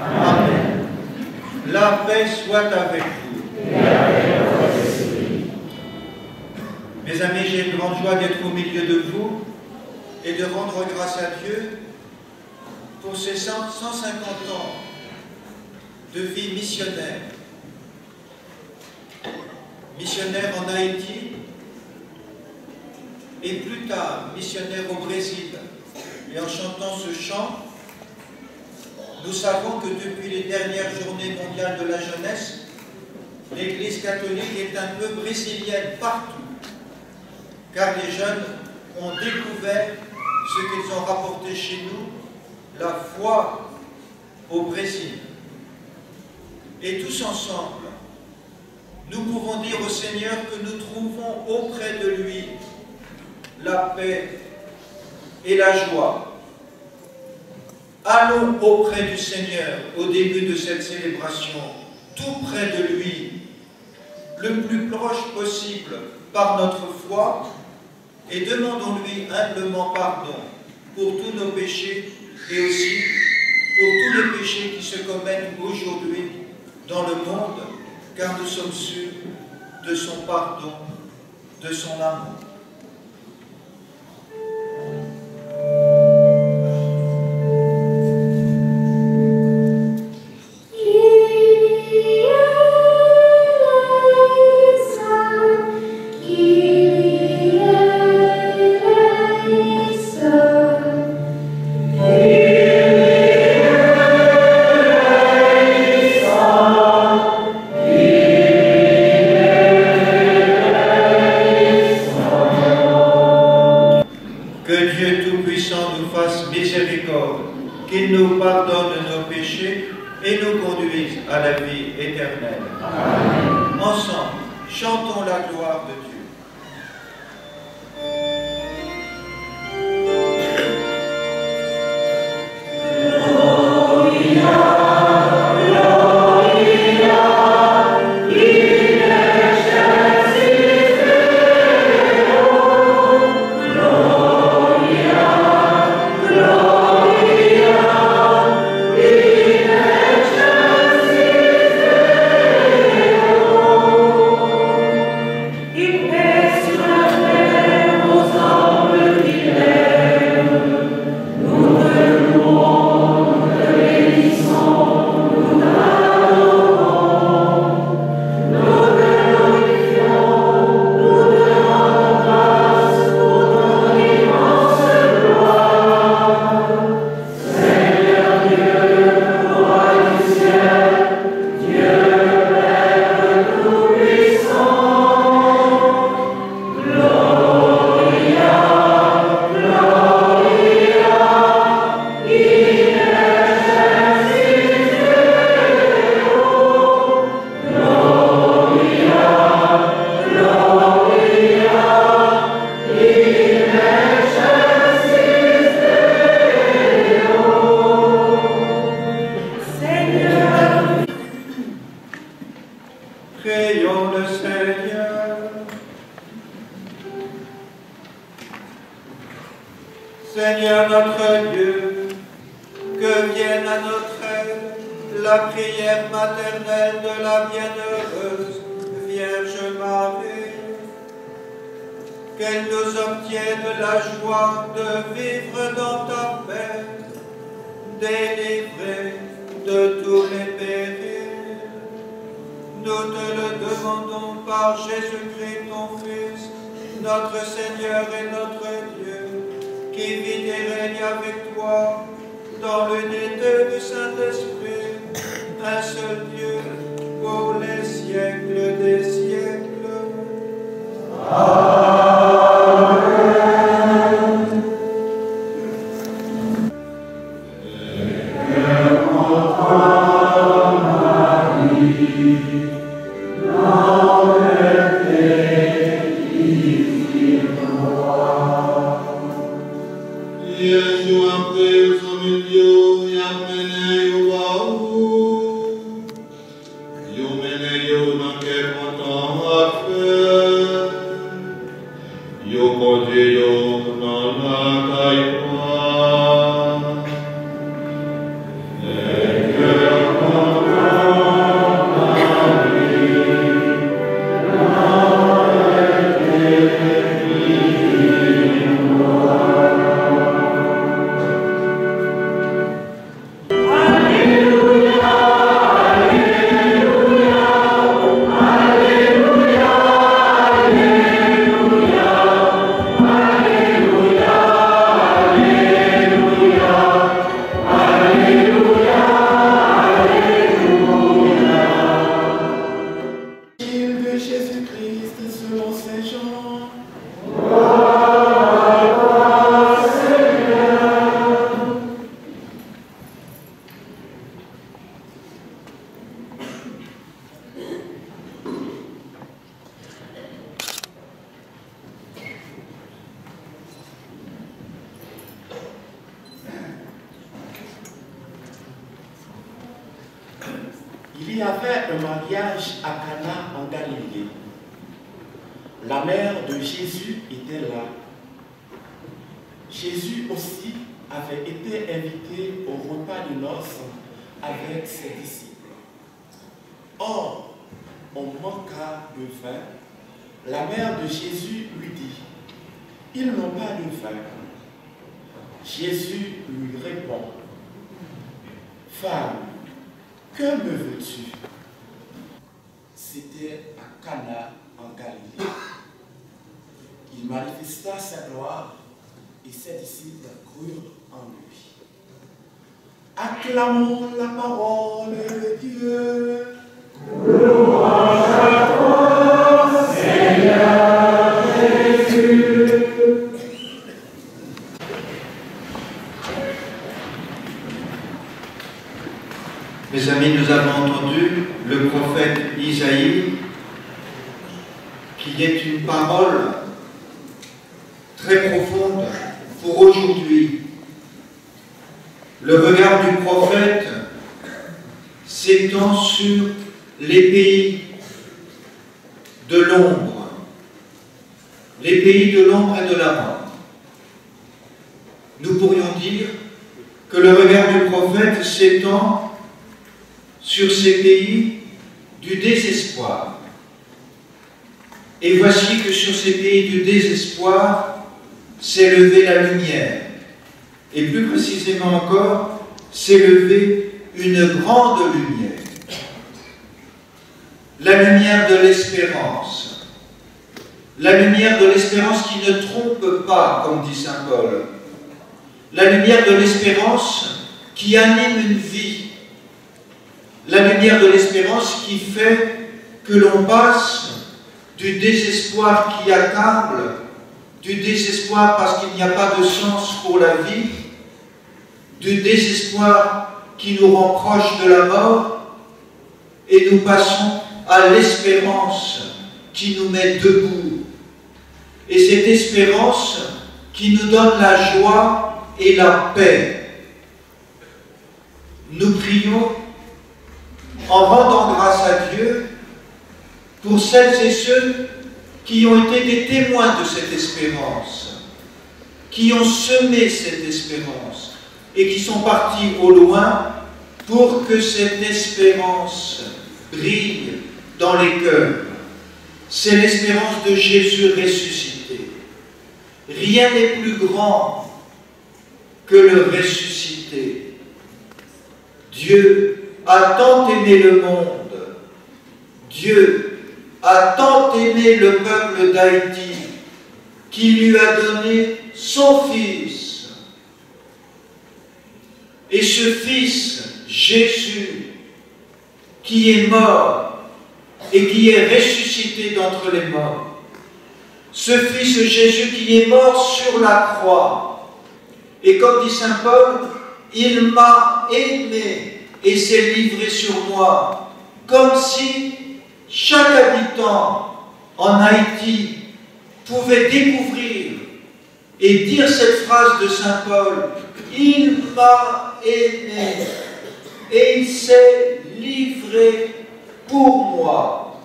Amen. La paix soit avec vous. Mes amis, j'ai une grande joie d'être au milieu de vous et de rendre grâce à Dieu pour ces 100 150 ans de vie missionnaire. Missionnaire en Haïti et plus tard missionnaire au Brésil. Et en chantant ce chant, nous savons que depuis les dernières journées mondiales de la jeunesse, l'Église catholique est un peu brésilienne partout, car les jeunes ont découvert ce qu'ils ont rapporté chez nous, la foi au Brésil. Et tous ensemble, nous pouvons dire au Seigneur que nous trouvons auprès de lui la paix et la joie. Allons auprès du Seigneur au début de cette célébration, tout près de lui, le plus proche possible par notre foi, et demandons-lui humblement pardon pour tous nos péchés et aussi pour tous les péchés qui se commettent aujourd'hui dans le monde, car nous sommes sûrs de son pardon, de son amour. Prions le Seigneur. Seigneur notre Dieu, que vienne à notre aide la prière maternelle de la bienheureuse Vierge Marie, qu'elle nous obtienne la joie de vivre dans ta paix délivrer de tous les périls. Nous te le demandons par Jésus-Christ, ton Fils, notre Seigneur et notre Dieu, qui vit et règne avec toi dans l'unité du Saint-Esprit, un seul Dieu, pour les siècles des siècles. Avec ses disciples. Or, on manqua de vin. La mère de Jésus lui dit, ils n'ont pas de vin. Jésus lui répond, Femme, que me veux-tu? C'était à Cana en Galilée. Il manifesta sa gloire et ses disciples crurent en lui. Acclamons la parole de Dieu. Mes amis, nous avons entendu le prophète Isaïe, qui est une parole très profonde pour aujourd'hui. Le regard du prophète s'étend sur les pays de l'ombre, les pays de l'ombre et de la mort. Nous pourrions dire que le regard du prophète s'étend sur ces pays du désespoir. Et voici que sur ces pays du désespoir s'est levée la lumière. Et plus précisément encore, s'est levée une grande lumière. La lumière de l'espérance. La lumière de l'espérance qui ne trompe pas, comme dit Saint Paul. La lumière de l'espérance qui anime une vie la lumière de l'espérance qui fait que l'on passe du désespoir qui accable, du désespoir parce qu'il n'y a pas de sens pour la vie, du désespoir qui nous rend proche de la mort, et nous passons à l'espérance qui nous met debout. Et cette espérance qui nous donne la joie et la paix. Nous prions en rendant grâce à Dieu pour celles et ceux qui ont été des témoins de cette espérance, qui ont semé cette espérance et qui sont partis au loin pour que cette espérance brille dans les cœurs. C'est l'espérance de Jésus ressuscité. Rien n'est plus grand que le ressuscité. Dieu a tant aimé le monde, Dieu a tant aimé le peuple d'Haïti qu'il lui a donné son Fils. Et ce Fils, Jésus, qui est mort et qui est ressuscité d'entre les morts, ce Fils Jésus qui est mort sur la croix, et comme dit Saint Paul, il m'a aimé et s'est livré sur moi, comme si chaque habitant en Haïti pouvait découvrir et dire cette phrase de Saint Paul, il m'a aimé et il s'est livré pour moi.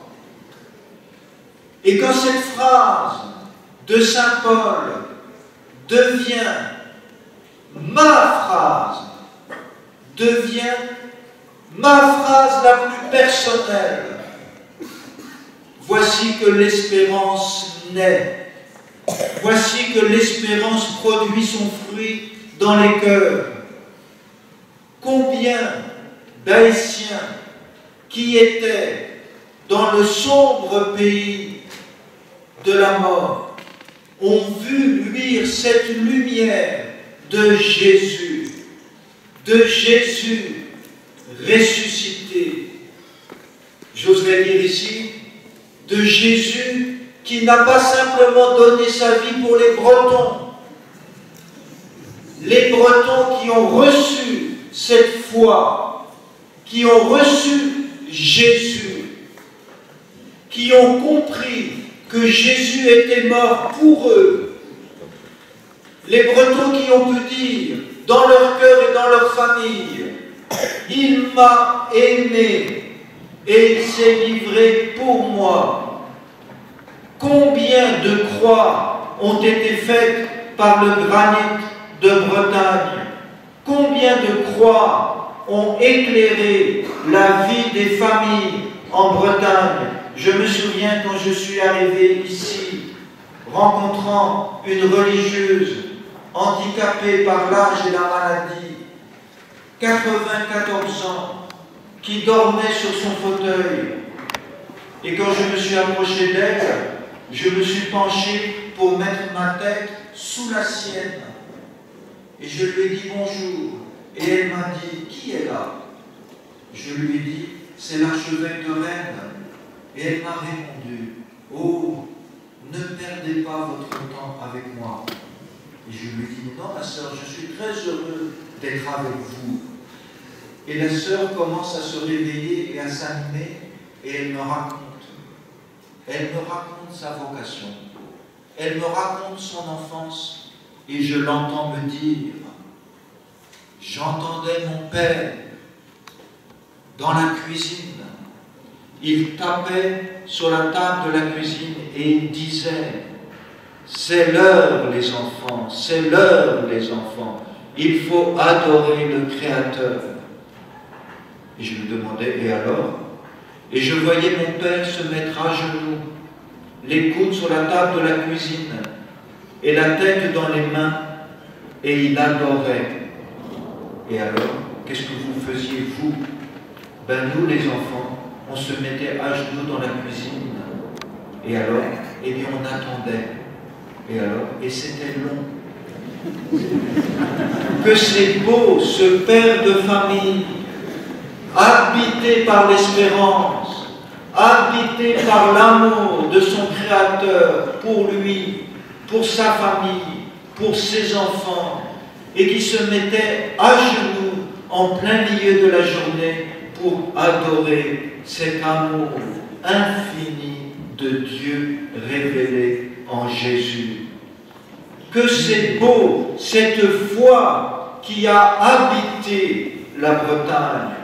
Et quand cette phrase de Saint Paul devient ma phrase, devient ma phrase la plus personnelle, voici que l'espérance naît. Voici que l'espérance produit son fruit dans les cœurs. Combien d'Haïtiens qui étaient dans le sombre pays de la mort ont vu luire cette lumière de Jésus, de Jésus ressuscité. J'oserais dire ici, de Jésus qui n'a pas simplement donné sa vie pour les Bretons, les Bretons qui ont reçu cette foi, qui ont reçu Jésus, qui ont compris que Jésus était mort pour eux, les Bretons qui ont pu dire dans leur cœur et dans leur famille, il m'a aimé et il s'est livré pour moi. Combien de croix ont été faites par le granit de Bretagne? Combien de croix ont éclairé la vie des familles en Bretagne? Je me souviens quand je suis arrivé ici, rencontrant une religieuse handicapée par l'âge et la maladie, 94 ans, qui dormait sur son fauteuil. Et quand je me suis approché d'elle, je me suis penché pour mettre ma tête sous la sienne. Et je lui ai dit bonjour. Et elle m'a dit, qui est là? Je lui ai dit, c'est l'archevêque de Rennes. Et elle m'a répondu, oh, ne perdez pas votre temps avec moi. Et je lui ai dit, non ma soeur, je suis très heureux d'être avec vous. Et la sœur commence à se réveiller et à s'animer, et elle me raconte. Elle me raconte sa vocation. Elle me raconte son enfance, et je l'entends me dire, j'entendais mon père dans la cuisine. Il tapait sur la table de la cuisine et il disait, c'est l'heure les enfants, c'est l'heure les enfants. Il faut adorer le Créateur. Et je lui demandais, et alors? Et je voyais mon père se mettre à genoux, les coudes sur la table de la cuisine, et la tête dans les mains, et il adorait. Et alors, qu'est-ce que vous faisiez, vous? Ben nous, les enfants, on se mettait à genoux dans la cuisine. Et alors, eh bien, on attendait. Et alors, et c'était long. que c'est beau, ce père de famille, habité par l'espérance, habité par l'amour de son Créateur pour lui, pour sa famille, pour ses enfants, et qui se mettait à genoux en plein milieu de la journée pour adorer cet amour infini de Dieu révélé en Jésus. Que c'est beau cette foi qui a habité la Bretagne.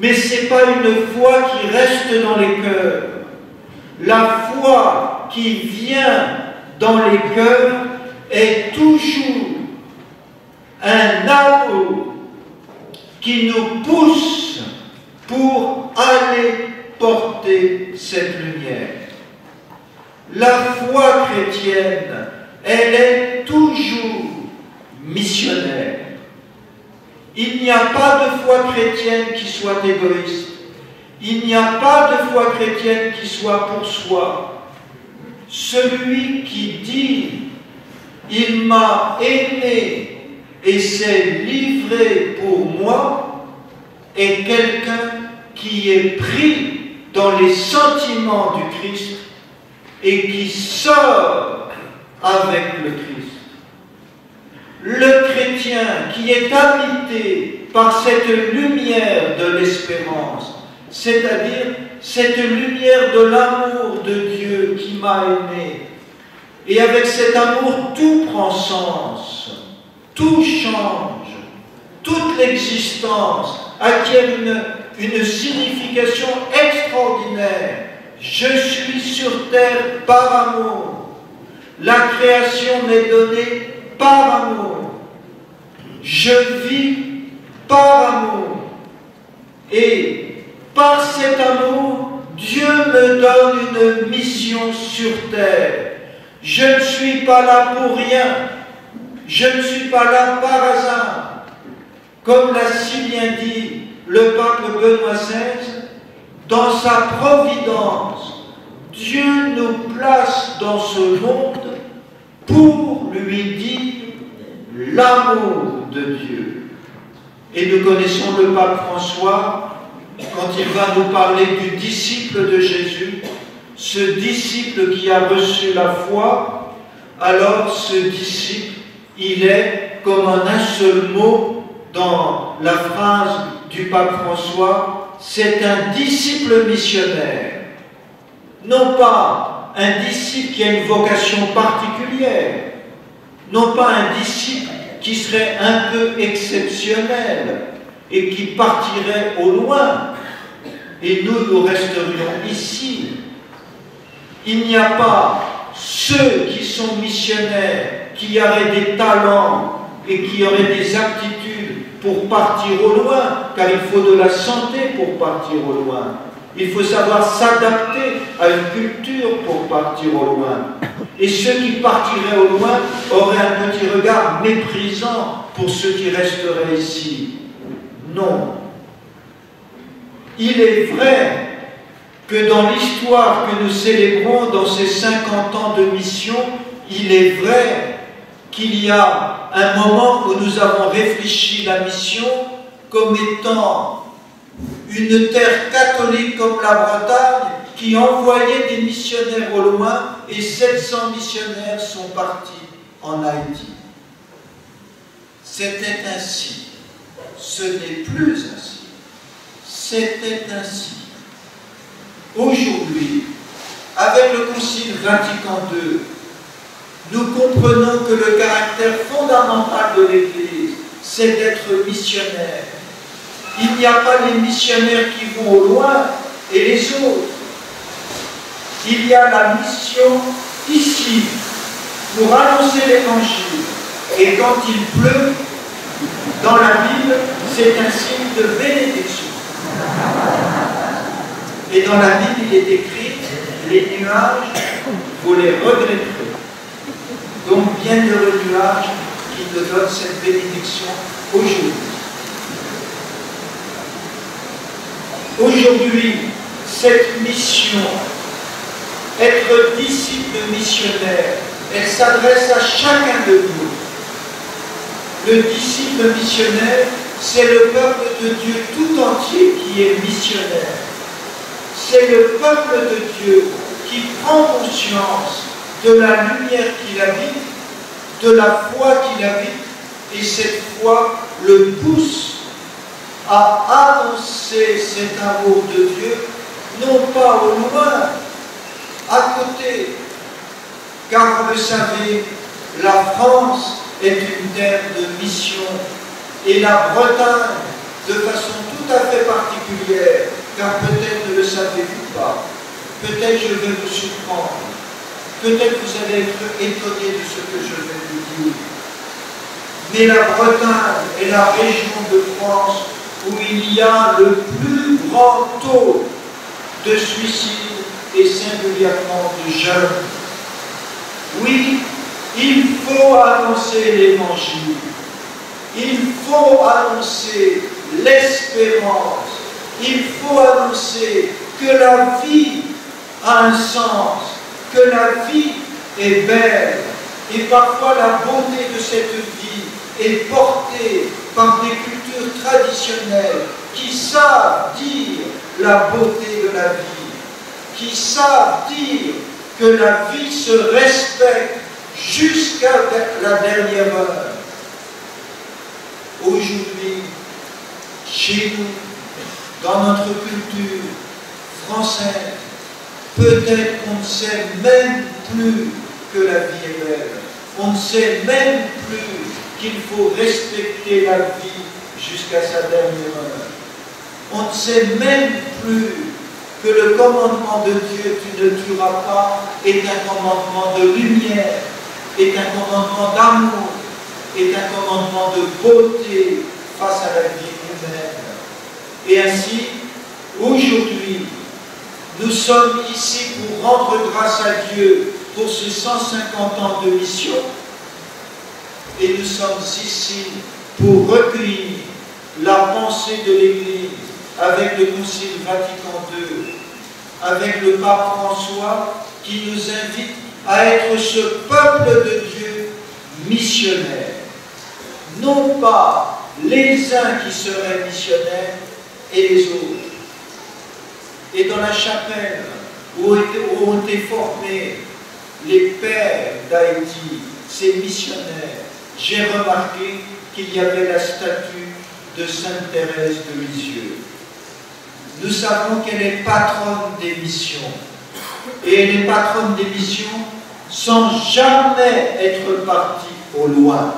Mais ce n'est pas une foi qui reste dans les cœurs. La foi qui vient dans les cœurs est toujours un amour qui nous pousse pour aller porter cette lumière. La foi chrétienne, elle est toujours missionnaire. Il n'y a pas de foi chrétienne qui soit égoïste. Il n'y a pas de foi chrétienne qui soit pour soi. Celui qui dit Il m'a aimé et s'est livré pour moi est quelqu'un qui est pris dans les sentiments du Christ et qui sort avec le Christ. Le chrétien qui est habité par cette lumière de l'espérance, c'est-à-dire cette lumière de l'amour de Dieu qui m'a aimé, et avec cet amour tout prend sens, tout change, toute l'existence acquiert une, une signification extraordinaire. Je suis sur terre par amour. La création m'est donnée par amour. Je vis par amour. Et par cet amour, Dieu me donne une mission sur terre. Je ne suis pas là pour rien. Je ne suis pas là par hasard. Comme l'a si bien dit le pape Benoît XVI, dans sa providence, Dieu nous place dans ce monde pour lui dire l'amour de Dieu. Et nous connaissons le pape François quand il va nous parler du disciple de Jésus, ce disciple qui a reçu la foi, alors ce disciple, il est comme en un seul mot dans la phrase du pape François, c'est un disciple missionnaire. Non pas un disciple qui a une vocation particulière, non pas un disciple qui serait un peu exceptionnel et qui partirait au loin, et nous, nous resterions ici. Il n'y a pas ceux qui sont missionnaires, qui auraient des talents et qui auraient des aptitudes pour partir au loin, car il faut de la santé pour partir au loin. Il faut savoir s'adapter à une culture pour partir au loin. Et ceux qui partiraient au loin auraient un petit regard méprisant pour ceux qui resteraient ici. Non. Il est vrai que dans l'histoire que nous célébrons dans ces 50 ans de mission, il est vrai qu'il y a un moment où nous avons réfléchi la mission comme étant une terre catholique comme la Bretagne qui envoyait des missionnaires au loin et 700 missionnaires sont partis en Haïti. C'était ainsi. Ce n'est plus ainsi. C'était ainsi. Aujourd'hui, avec le Concile Vatican II, nous comprenons que le caractère fondamental de l'Église, c'est d'être missionnaire. Il n'y a pas les missionnaires qui vont au loin et les autres. Il y a la mission ici pour annoncer l'Évangile. Et quand il pleut, dans la Bible, c'est un signe de bénédiction. Et dans la Bible, il est écrit, les nuages, vous les regretterez. Donc, bienheureux nuages qui te donne cette bénédiction aujourd'hui. Aujourd'hui, cette mission, être disciple missionnaire, elle s'adresse à chacun de nous. Le disciple missionnaire, c'est le peuple de Dieu tout entier qui est missionnaire. C'est le peuple de Dieu qui prend conscience de la lumière qu'il habite, de la foi qu'il habite, et cette foi le pousse à annoncer cet amour de Dieu, non pas au loin, à côté, car vous le savez, la France est une terre de mission et la Bretagne de façon tout à fait particulière, car peut-être ne le savez-vous pas, peut-être je vais vous surprendre, peut-être vous allez être étonné de ce que je vais vous dire. Mais la Bretagne est la région de France où il y a le plus grand taux de suicide et singulièrement de jeunes. Oui, il faut annoncer l'évangile. Il faut annoncer l'espérance. Il faut annoncer que la vie a un sens, que la vie est belle. Et parfois la beauté de cette vie est portée par des cultures traditionnelles qui savent dire la beauté de la vie, qui savent dire que la vie se respecte jusqu'à la dernière heure. Aujourd'hui, chez nous, dans notre culture française, peut-être qu'on ne sait même plus que la vie est belle. On ne sait même plus qu'il faut respecter la vie jusqu'à sa dernière heure. On ne sait même plus que le commandement de Dieu, tu ne tueras pas, est un commandement de lumière, est un commandement d'amour, est un commandement de beauté face à la vie humaine. Et ainsi, aujourd'hui, nous sommes ici pour rendre grâce à Dieu pour ces 150 ans de mission. Et nous sommes ici pour recueillir la pensée de l'Église avec le Concile Vatican II, avec le pape François qui nous invite à être ce peuple de Dieu missionnaire. Non pas les uns qui seraient missionnaires et les autres. Et dans la chapelle où ont été formés les pères d'Haïti, ces missionnaires, j'ai remarqué qu'il y avait la statue de Sainte Thérèse de Lisieux. Nous savons qu'elle est patronne des missions. Et elle est patronne des missions sans jamais être partie au loin.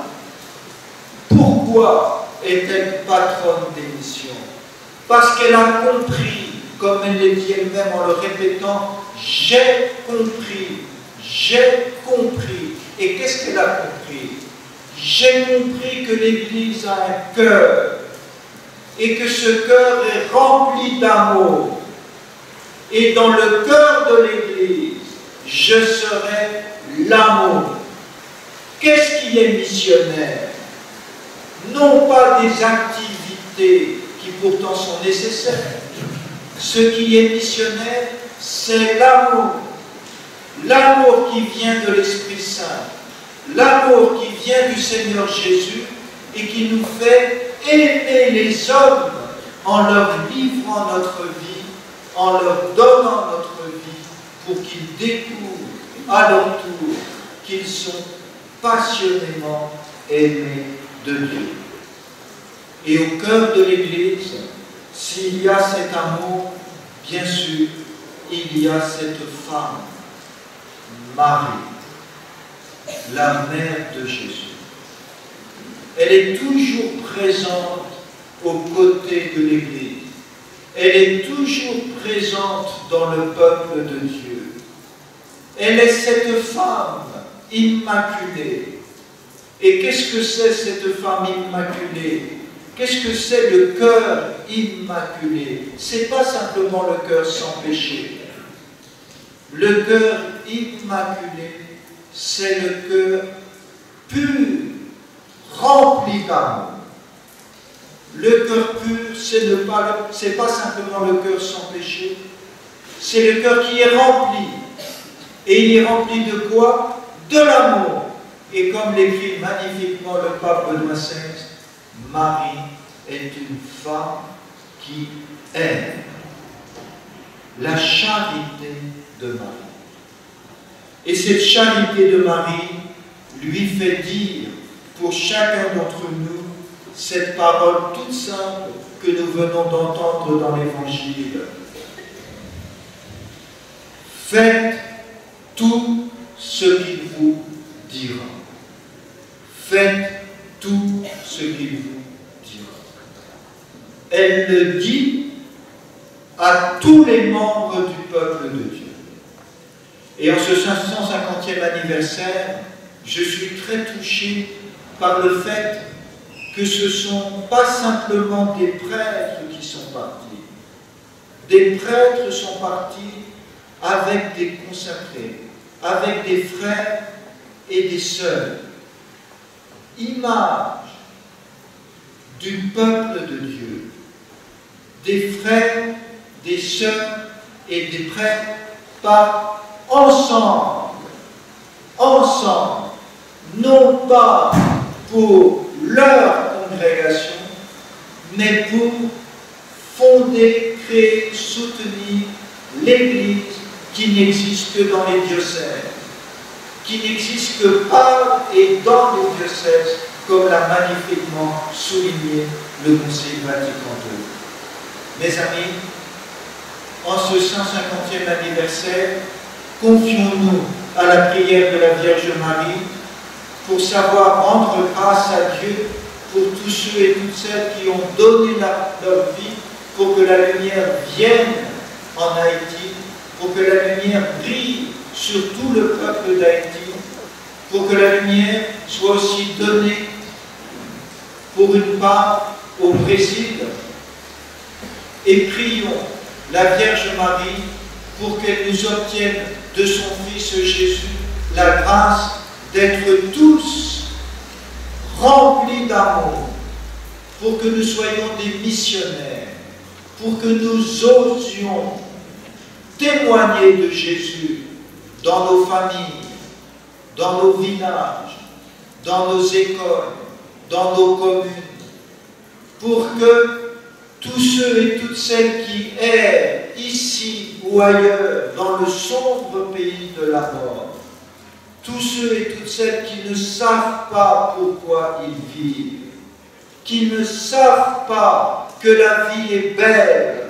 Pourquoi est-elle patronne des missions? Parce qu'elle a compris, comme elle l'a dit elle-même en le répétant, j'ai compris, j'ai compris. Et qu'est-ce qu'elle a compris? J'ai compris que l'Église a un cœur et que ce cœur est rempli d'amour. Et dans le cœur de l'Église, je serai l'amour. Qu'est-ce qui est missionnaire? Non pas des activités qui pourtant sont nécessaires. Ce qui est missionnaire, c'est l'amour. L'amour qui vient de l'Esprit Saint. L'amour qui vient du Seigneur Jésus et qui nous fait aimer les hommes en leur livrant notre vie, en leur donnant notre vie, pour qu'ils découvrent à leur tour qu'ils sont passionnément aimés de Dieu. Et au cœur de l'Église, s'il y a cet amour, bien sûr, il y a cette femme, Marie, la mère de Jésus. Elle est toujours présente aux côtés de l'Église. Elle est toujours présente dans le peuple de Dieu. Elle est cette femme immaculée. Et qu'est-ce que c'est cette femme immaculée? Qu'est-ce que c'est le cœur immaculé? C'est pas simplement le cœur sans péché. Le cœur immaculé, c'est le cœur pur, rempli d'amour. Le cœur pur, ce n'est pas, pas simplement le cœur sans péché, c'est le cœur qui est rempli. Et il est rempli de quoi? De l'amour. Et comme l'écrit magnifiquement le pape Benoît XVI, Marie est une femme qui aime. La charité de Marie. Et cette charité de Marie lui fait dire pour chacun d'entre nous cette parole toute simple que nous venons d'entendre dans l'Évangile. Faites tout ce qu'il vous dira. Faites tout ce qu'il vous dira. Elle le dit à tous les membres du peuple de Dieu. Et en ce 550e anniversaire, je suis très touché par le fait que ce ne sont pas simplement des prêtres qui sont partis. Des prêtres sont partis avec des consacrés, avec des frères et des sœurs. Image du peuple de Dieu, des frères, des sœurs et des prêtres par ensemble, ensemble, non pas pour leur congrégation, mais pour fonder, créer, soutenir l'Église qui n'existe que dans les diocèses, qui n'existe que par et dans les diocèses, comme l'a magnifiquement souligné le Conseil Vatican II. Mes amis, en ce 150e anniversaire, confions-nous à la prière de la Vierge Marie pour savoir rendre grâce à Dieu pour tous ceux et toutes celles qui ont donné leur vie pour que la lumière vienne en Haïti, pour que la lumière brille sur tout le peuple d'Haïti, pour que la lumière soit aussi donnée pour une part au Brésil. Et prions la Vierge Marie pour qu'elle nous obtienne de son Fils Jésus la grâce d'être tous remplis d'amour, pour que nous soyons des missionnaires, pour que nous osions témoigner de Jésus dans nos familles, dans nos villages, dans nos écoles, dans nos communes, pour que tous ceux et toutes celles qui errent ici ou ailleurs dans le sombre pays de la mort, tous ceux et toutes celles qui ne savent pas pourquoi ils vivent, qui ne savent pas que la vie est belle,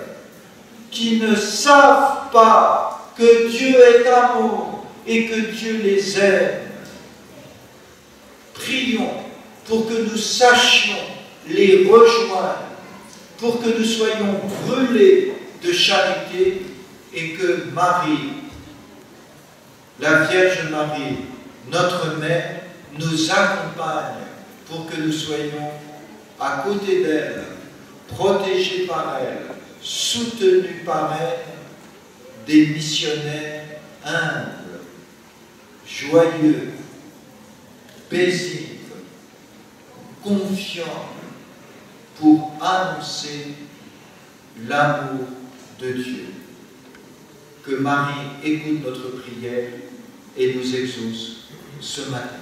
qui ne savent pas que Dieu est amour et que Dieu les aime. Prions pour que nous sachions les rejoindre, pour que nous soyons brûlés de charité et que Marie, la Vierge Marie, notre Mère, nous accompagne pour que nous soyons à côté d'elle, protégés par elle, soutenus par elle, des missionnaires humbles, joyeux, paisibles, confiants pour annoncer l'amour de Dieu. Que Marie écoute notre prière et nous exauce ce matin.